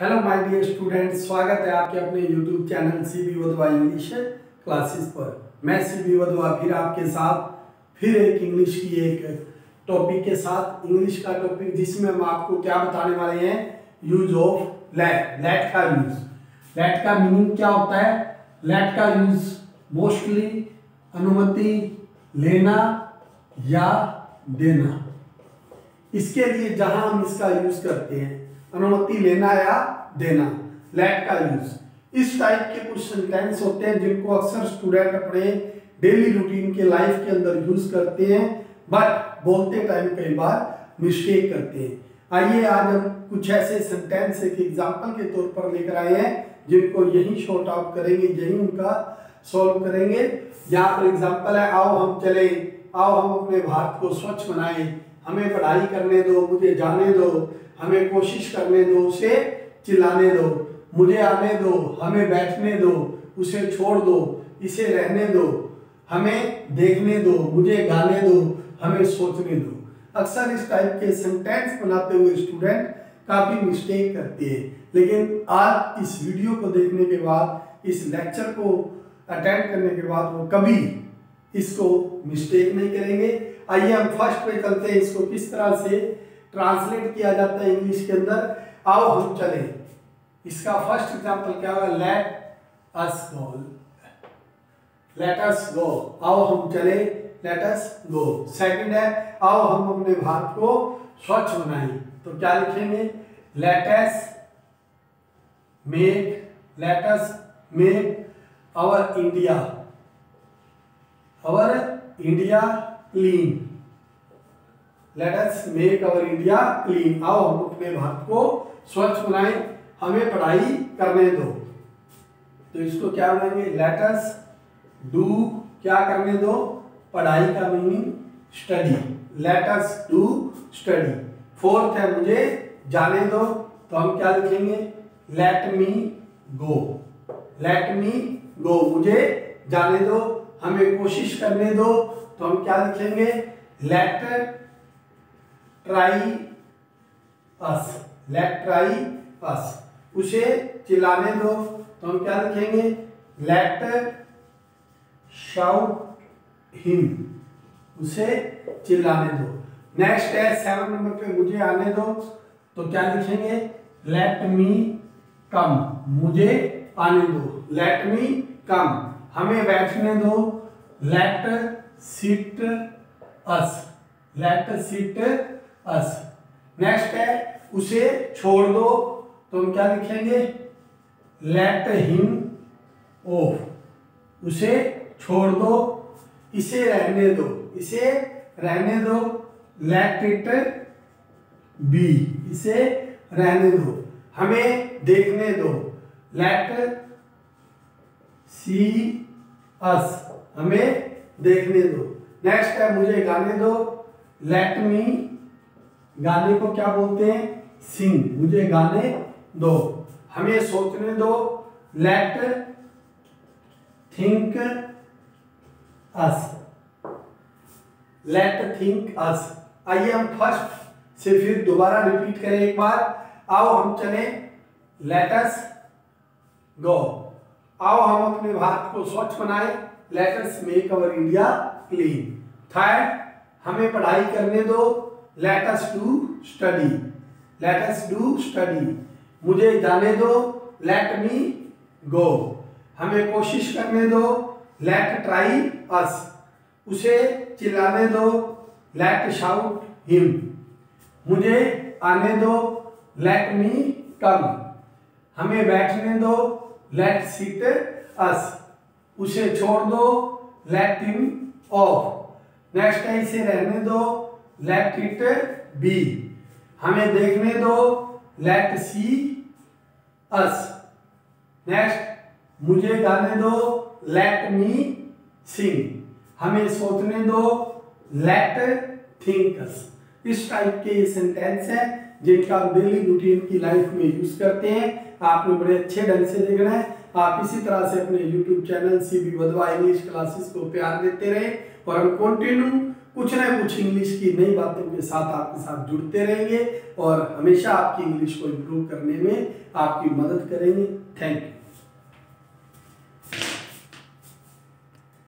Hello my dear student स्वागत है आपके अपने YouTube channel C B Wadhwa English classes पर। मैं सी बी वधवा फिर आपके साथ फिर एक इंग्लिश की एक टॉपिक के साथ इंग्लिश का टॉपिक जिसमें हम आपको क्या बताने वाले हैं? यूज़ ऑफ़ लेट लेट का यूज़ लेट का मीनिंग क्या होता है? लेट का यूज़ मोस्टली अनुमति लेना या देना। इसके लिए जहाँ हम इसका यूज़ करते हैं अनुमति लेना या देना। लेट का यूज़ इस टाइप के कुछ सेंटेंस होते हैं जिनको अक्सर स्टूडेंट अपने डेली रूटीन के लाइफ के अंदर यूज़ करते हैं बट बोलते टाइम कई बार मिस्टेक करते हैं। आइए आज हम कुछ ऐसे सेंटेंस एक एग्ज़ाम्पल के तौर पर लेकर आए हैं, जिनको यही शॉर्ट आउट करेंगे, यही उनका सॉल्व करेंगे। यहाँ पर एग्ज़ाम्पल है, आओ हम चले। आओ हम अपने भारत को स्वच्छ बनाएँ। हमें पढ़ाई करने दो, मुझे जाने दो, हमें कोशिश करने दो, उसे चिल्लाने दो, मुझे आने दो, हमें बैठने दो, उसे छोड़ दो, इसे रहने दो, हमें देखने दो, मुझे गाने दो, हमें सोचने दो। अक्सर इस टाइप के सेंटेंस बनाते हुए स्टूडेंट काफ़ी मिस्टेक करते हैं। लेकिन आज इस वीडियो को देखने के बाद, इस लेक्चर को अटेंड करने के बाद वो कभी इसको मिस्टेक नहीं करेंगे। आइए हम फ़र्स्ट पे चलते हैं, इसको किस तरह से ट्रांसलेट किया जाता है इंग्लिश के अंदर? आओ हम चले। इसका फ़र्स्ट एग्ज़ाम्पल क्या होगा? Let us go let us गो आओ हम चले। लेट अस गो सेकंड है, आओ हम अपने भारत को स्वच्छ बनाएँ। तो क्या लिखेंगे? Let us make let us make our India our India clean let us make our India clean आओ, हम अपने भारत को स्वच्छ बनाएँ, हमें पढ़ाई करने दो। तो इसको क्या बनाएँगे? लेट अस डू क्या करने दो? पढ़ाई का meaning study let us do study fourth है मुझे जाने दो। तो हम क्या लिखेंगे? Let me go let me गो मुझे जाने दो। हमें कोशिश करने दो तो हम क्या लिखेंगे? Let try us let try us उसे चिल्लाने दो तो हम क्या लिखेंगे? लेट शाउट हिम उसे चिल्लाने दो। नेक्स्ट है सेवन नंबर पे मुझे आने दो तो क्या लिखेंगे? लेट मी कम मुझे आने दो। लेट मी कम हमें बैठने दो। Let seat us let seat us next है, उसे छोड़ दो। तो हम क्या लिखेंगे? लेट हिम ऑफ़ उसे छोड़ दो। इसे रहने दो। इसे रहने दो। लेट इट बी इसे रहने दो। हमें देखने दो। लेट सी अस हमें देखने दो। नेक्स्ट है मुझे गाने दो। लेट मी गाने को क्या बोलते हैं? सिंग मुझे गाने दो। हमें सोचने दो। Let think us let think us आइए हम फ़र्स्ट से फिर दोबारा रिपीट करें एक बार। आओ हम चले। लेट अस गो आओ हम अपने भारत को स्वच्छ बनाए। Let us make our India clean third हमें पढ़ाई करने दो। Let us do study let us do study मुझे जाने दो। लेट मी गो हमें कोशिश करने दो। लेट ट्राई अस उसे चिल्लाने दो। लेट शाउट हिम मुझे आने दो। लेट मी कम हमें बैठने दो। लेट सीट अस उसे छोड़ दो. लेट हिम ऑफ़ नेक्स्ट है इसे रहने दो. लेट इट बी हमें देखने दो. लेट सी अस नेक्स्ट मुझे गाने दो. लेट मी सिंग हमें सोचने दो. लेट थिंक अस इस टाइप के ये सेंटेंस है. जिनका आप डेली रूटीन की लाइफ में यूज़ करते हैं, आपने बड़े अच्छे ढंग से देखना है। आप इसी तरह से अपने YouTube channel C B Wadhwa English classes को प्यार देते रहे और हम कंटिन्यू कुछ ना कुछ इंग्लिश की नई बातों के साथ आपके साथ जुड़ते रहेंगे और हमेशा आपकी इंग्लिश को इम्प्रूव करने में आपकी मदद करेंगे। Thank you